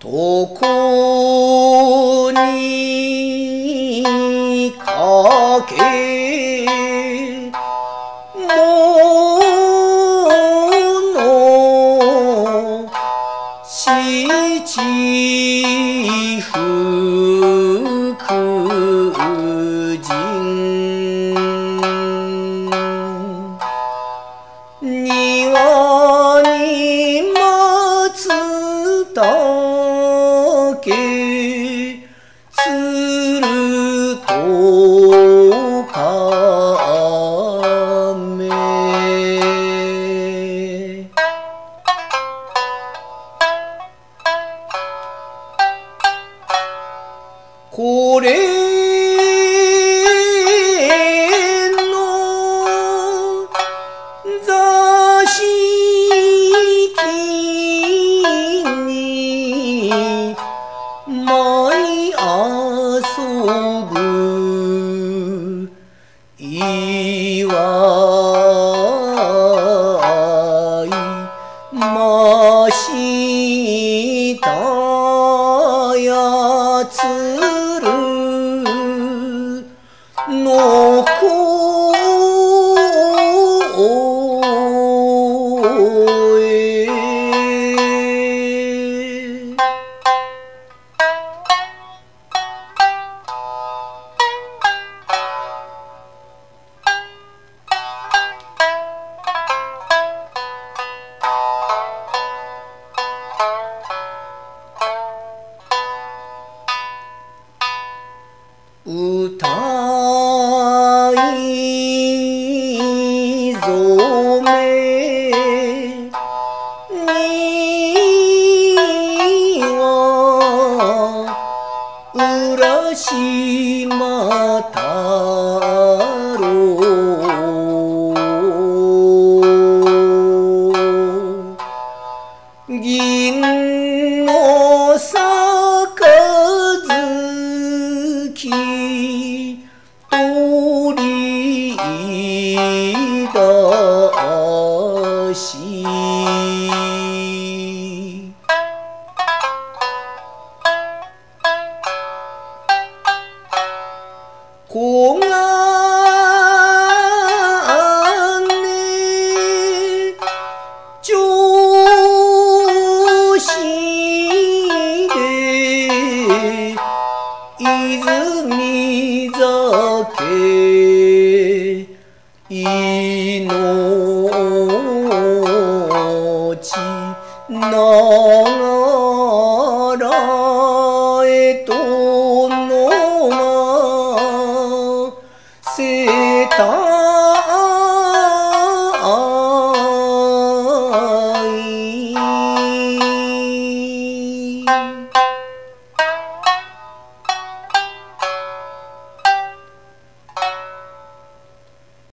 どこにかけもの七福神庭に松竹これの座敷に舞い遊ぶ祝いましたやつ我哭。无头。銀の杯取り出し黄金 泉酒命の